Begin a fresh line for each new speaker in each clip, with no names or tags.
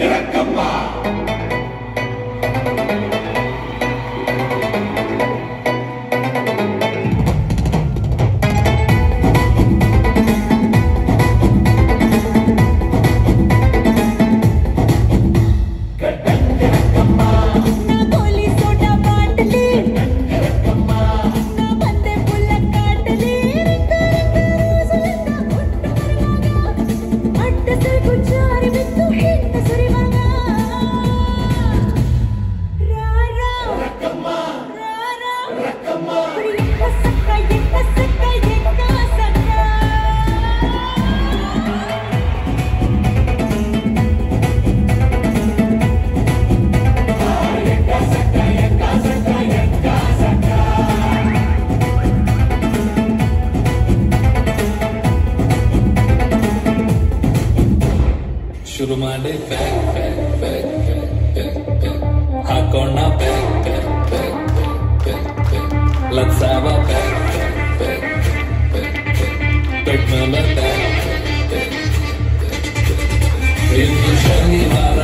Here I go!
ಶುರು ಮಾಡಿ bag bag bag bag bag bag ಹಾಕೋಣ bag bag bag bag bag lakh bag bag bag bag bag bed ಮೇಲೆ bag bag bag bag ಇನ್ನು
ಶನಿವಾರ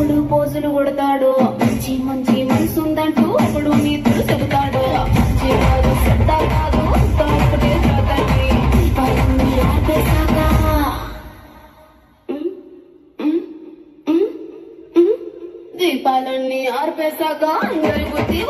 అప్పుడు పోజులు కొడతాడు మంచి మంచి మనసు ఉందంటూ అప్పుడు నీతులు చెబుతాడు కాదు దీపాలన్నీ ఆర్పేశాక అందరి బుద్ధి